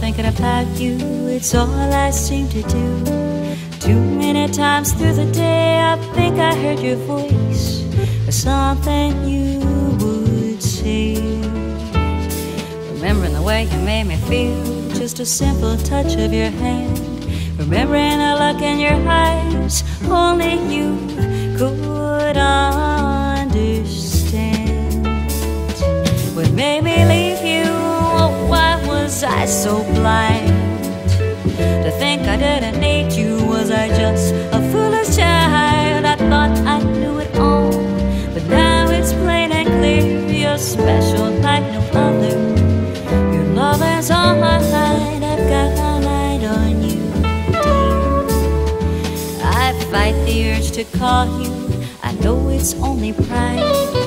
thinking about you, it's all I seem to do. Too many times through the day, I think I heard your voice or something you would say. Remembering the way you made me feel, just a simple touch of your hand. Remembering the look in your eyes, only you could was I so blind? To think I didn't need you, was I just a foolish child? I thought I knew it all, but now it's plain and clear. You're special like no other. Your love is all my light. I've got my light on you, dear. I fight the urge to call you. I know it's only pride.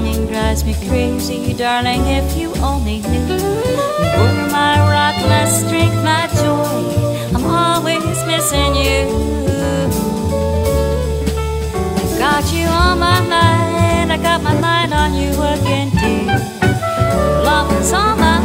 Longing drives me crazy, darling. If you only knew, you were my rock, my strength, my joy. I'm always missing you. I got you on my mind, I got my mind on you again, dear. Love is on my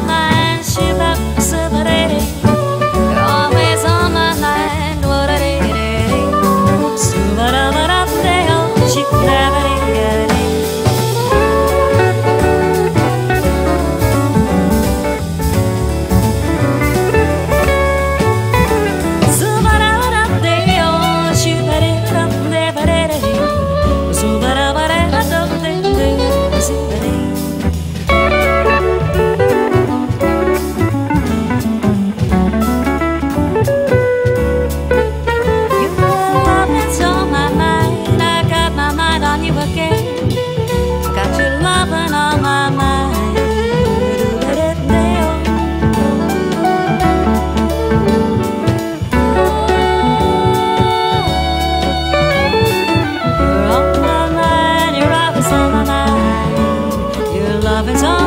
love is all